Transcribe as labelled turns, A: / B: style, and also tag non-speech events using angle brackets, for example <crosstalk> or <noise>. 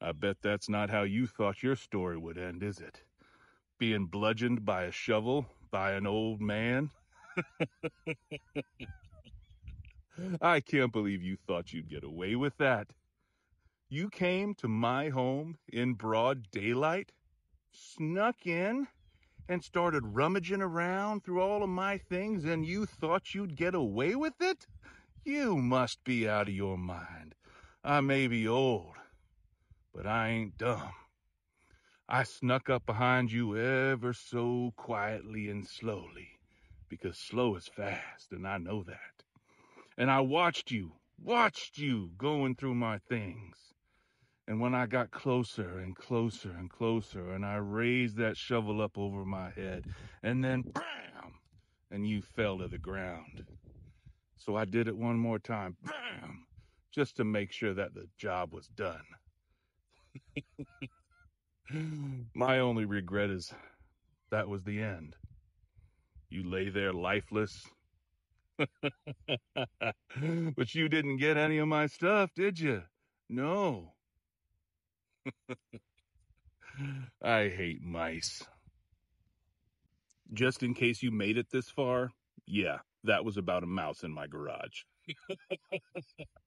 A: I bet that's not how you thought your story would end, is it? Being bludgeoned by a shovel by an old man? <laughs> I can't believe you thought you'd get away with that. You came to my home in broad daylight, snuck in, and started rummaging around through all of my things, and you thought you'd get away with it? You must be out of your mind. I may be old, but I ain't dumb. I snuck up behind you ever so quietly and slowly, because slow is fast, and I know that. And I watched you, watched you going through my things. And when I got closer and closer and closer, and I raised that shovel up over my head, and then bam, and you fell to the ground. So I did it one more time, bam, just to make sure that the job was done. <gasps> My only regret is that was the end. You lay there lifeless. <laughs> but you didn't get any of my stuff, did you? No. <laughs> I hate mice. Just in case you made it this far, yeah, that was about a mouse in my garage. <laughs>